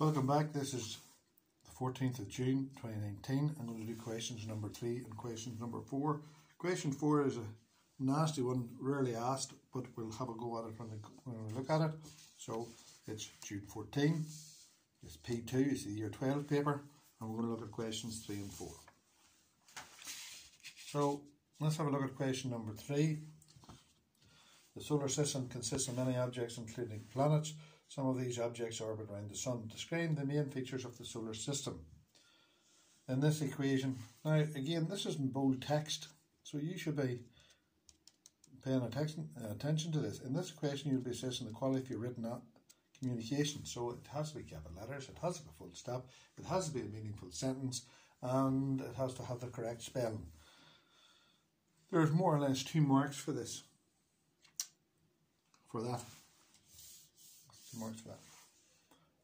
Welcome back. This is the 14th of June 2019. I'm going to do questions number three and questions number four. Question four is a nasty one, rarely asked, but we'll have a go at it when we, look at it. So it's June 14. It's P2, it's the year 12 paper, and we're going to look at questions three and four. So let's have a look at question number three. The solar system consists of many objects, including planets. Some of these objects orbit around the Sun. Describe the main features of the solar system. In this equation, now again, this is in bold text, so you should be paying attention, to this. In this question, you'll be assessing the quality of your written communication. So it has to be capital letters, it has to be a full stop, it has to be a meaningful sentence, and it has to have the correct spelling. There's more or less two marks for this. For that. Marks for that.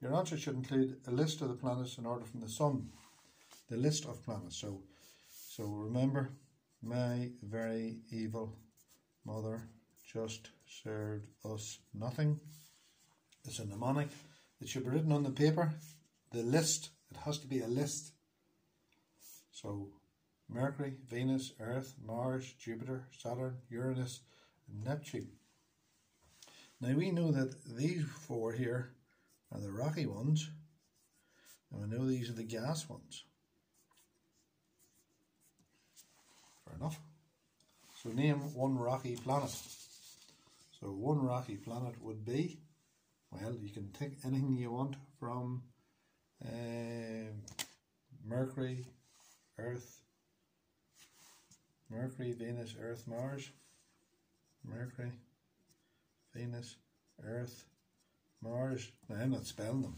Your answer should include a list of the planets in order from the Sun. The list of planets. So, so remember, my very evil mother just served us nothing. It's a mnemonic. It should be written on the paper. The list. It has to be a list. So Mercury, Venus, Earth, Mars, Jupiter, Saturn, Uranus, and Neptune. Now we know that these four here are the rocky ones, and we know these are the gas ones. Fair enough. So name one rocky planet. So one rocky planet would be, well, you can take anything you want from uh, Mercury, Earth, Mercury, Venus, Earth, Mars, Mercury, Venus, Earth, Mars. Now I'm not spelling them,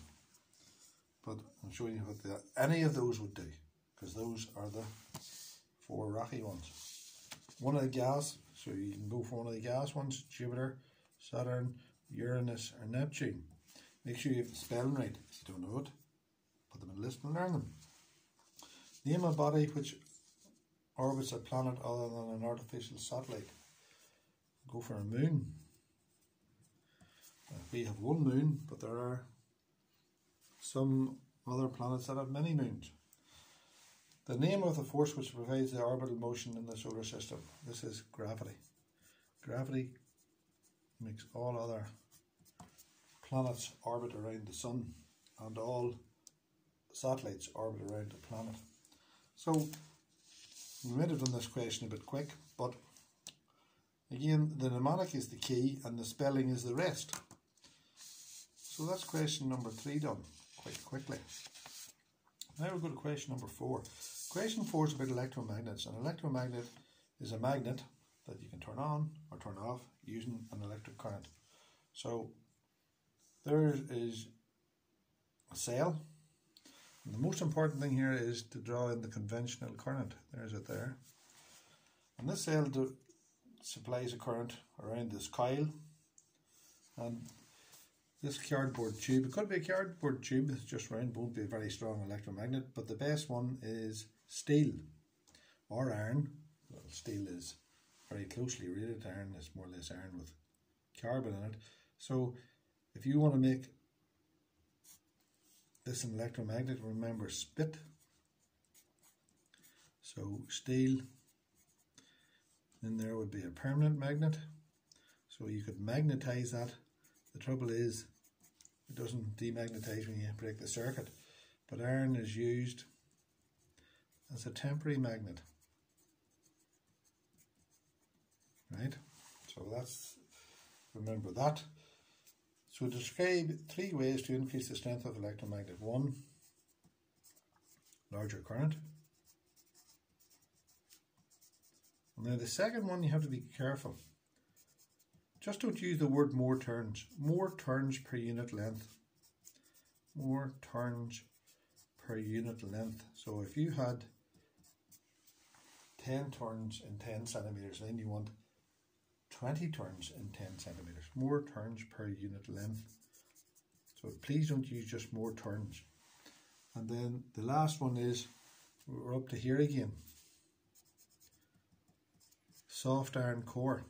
but I'm showing you what the, any of those would do, because those are the four rocky ones. One of the gas, so you can go for one of the gas ones, Jupiter, Saturn, Uranus, or Neptune. Make sure you have the spelling right. If you don't know it, put them in the list and learn them. Name a body which orbits a planet other than an artificial satellite. Go for a moon. We have one moon, but there are some other planets that have many moons. The name of the force which provides the orbital motion in the solar system. This is gravity. Gravity makes all other planets orbit around the sun and all satellites orbit around the planet. So we might have done this question a bit quick, but again, the mnemonic is the key and the spelling is the rest. So that's question number three done quite quickly. Now we go to question number four. Question four is about electromagnets. An electromagnet is a magnet that you can turn on or turn off using an electric current. So there is a cell and the most important thing here is to draw in the conventional current. There's it there. And this cell supplies a current around this coil. And this cardboard tube, it could be a cardboard tube, it's just round, won't be a very strong electromagnet, but the best one is steel or iron. Well, steel is very closely related to iron, it's more or less iron with carbon in it. So if you want to make this an electromagnet, remember spit. So steel in there would be a permanent magnet. So you could magnetize that. The trouble is it doesn't demagnetize when you break the circuit. But iron is used as a temporary magnet. Right? So that's remember that. So describe three ways to increase the strength of electromagnet. One, larger current. And now the second one you have to be careful. Just don't use the word more turns. More turns per unit length. More turns per unit length. So if you had 10 turns in 10 centimeters, then you want 20 turns in 10 centimeters, more turns per unit length. So please don't use just more turns. And then the last one is, we're up to here again. Soft iron core.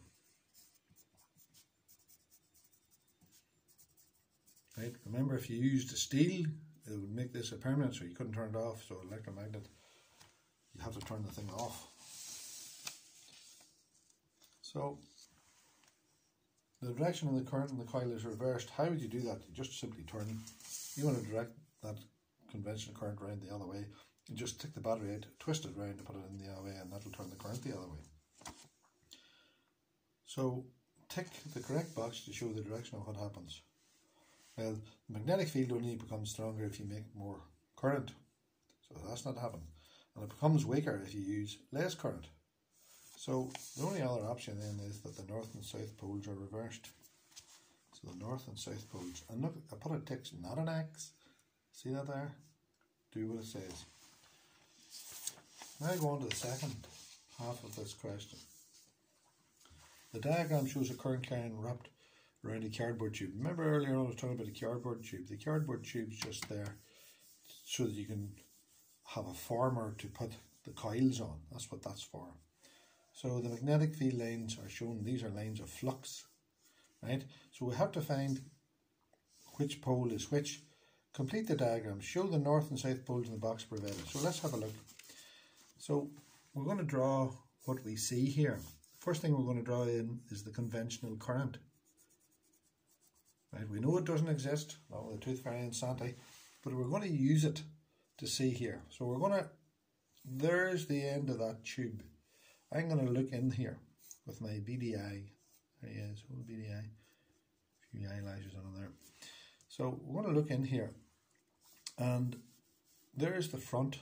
Right, remember if you used steel it would make this a permanent, so you couldn't turn it off. So electromagnet, you have to turn the thing off. So the direction of the current in the coil is reversed. How would you do that? You just simply turn. You want to direct that conventional current around the other way. You just take the battery out, twist it around, to put it in the other way, and that'll turn the current the other way. So tick the correct box to show the direction of what happens. Well, the magnetic field only becomes stronger if you make more current. So that's not happening. And it becomes weaker if you use less current. So the only other option then is that the north and south poles are reversed. So the north and south poles. And look, I put a tick, not an X. See that there? Do what it says. Now go on to the second half of this question. The diagram shows a current carrying wrapped around a cardboard tube. Remember earlier on I was talking about the cardboard tube. The cardboard tube's just there so that you can have a former to put the coils on. That's what that's for. So the magnetic field lines are shown. These are lines of flux, right? So we have to find which pole is which. Complete the diagram. Show the north and south poles in the box provided. So let's have a look. So we're going to draw what we see here. First thing we're going to draw in is the conventional current. Right, we know it doesn't exist, not with the tooth fairy and Santa, but we're going to use it to see here. So we're going to, there's the end of that tube. I'm going to look in here with my BDI. There he is, old BDI. A few eyelashes on there. So we're going to look in here and there's the front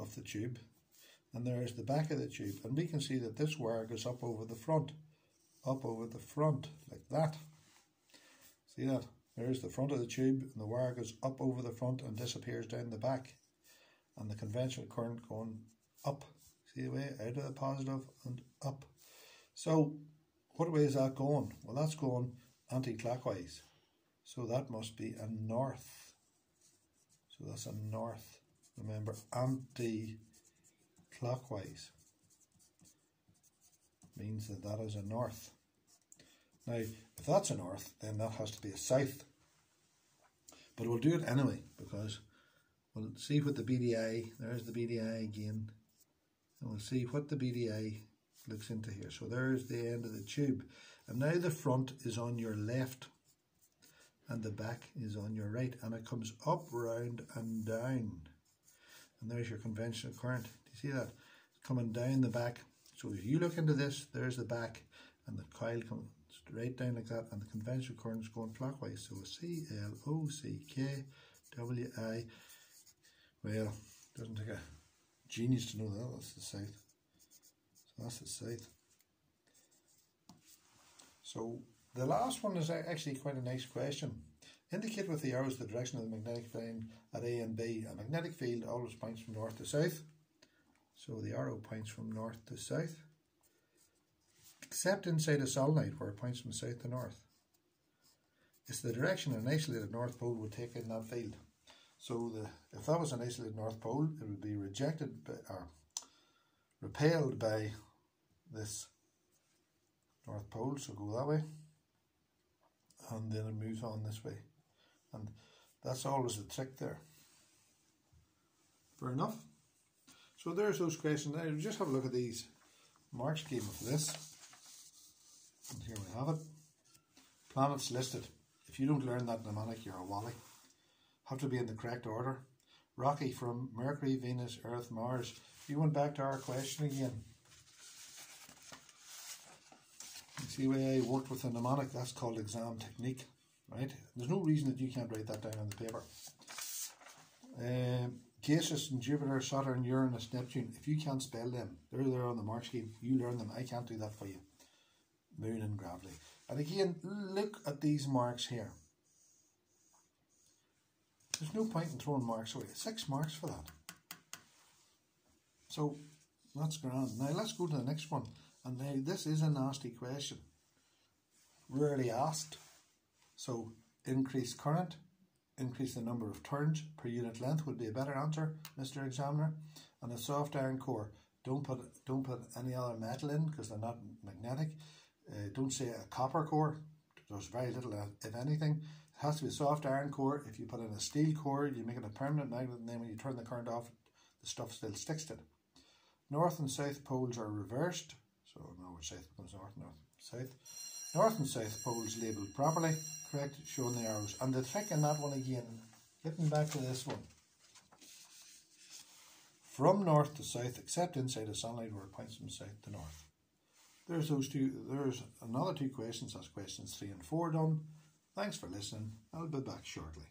of the tube and there's the back of the tube and we can see that this wire goes up over the front up over the front like that see that? There's the front of the tube and the wire goes up over the front and disappears down the back. And the conventional current going up. See the way? Out of the positive and up. So what way is that going? Well that's going anti-clockwise. So that must be a north. So that's a north. Remember anti clockwise means that that is a north. Now, if that's a north, then that has to be a south. But we'll do it anyway because we'll see what the BDI, there's the BDI again, and we'll see what the BDI looks into here. So there's the end of the tube. And now the front is on your left and the back is on your right and it comes up, round and down. And there's your conventional current. Do you see that? It's coming down the back. So if you look into this, there's the back and the coil comes straight down like that and the conventional current is going clockwise. So C L O C K W I. Well, doesn't take a genius to know that. That's the south. So that's the south. So the last one is actually quite a nice question. Indicate with the arrows the direction of the magnetic field at A and B. A magnetic field always points from north to south. So the arrow points from north to south, except inside a solenoid where it points from south to north. It's the direction an isolated north pole would take in that field. So the, if that was an isolated north pole, it would be rejected by, or repelled by this north pole, so go that way, and then it moves on this way. And that's always the trick there. Fair enough? So there's those questions. Now just have a look at these mark scheme of this. And here we have it. Planets listed. If you don't learn that mnemonic, you're a wally. Have to be in the correct order. Rocky from Mercury, Venus, Earth, Mars. You went back to our question again. You see where I worked with a mnemonic, that's called exam technique, right? There's no reason that you can't write that down on the paper. Um, Casus and Jupiter, Saturn, Uranus, Neptune, if you can't spell them, they're there on the mark scheme, you learn them. I can't do that for you. Moon and gravity. And again, look at these marks here. There's no point in throwing marks away. Six marks for that. So, that's grand. Now let's go to the next one. And now this is a nasty question. Rarely asked. So, increase current, increase the number of turns per unit length would be a better answer, Mr. Examiner. And a soft iron core, don't put don't put any other metal in because they're not magnetic. Uh, don't say a copper core. There's very little, if anything. It has to be a soft iron core. If you put in a steel core, you make it a permanent magnet, and then when you turn the current off, the stuff still sticks to it. North and south poles are reversed, so north south becomes north, north, south. North and south poles labelled properly, correct, showing the arrows. And the trick in that one again, getting back to this one. From north to south, except inside a solenoid where it points from south to north. There's those two. There's another two questions. That's questions three and four done. Thanks for listening. I'll be back shortly.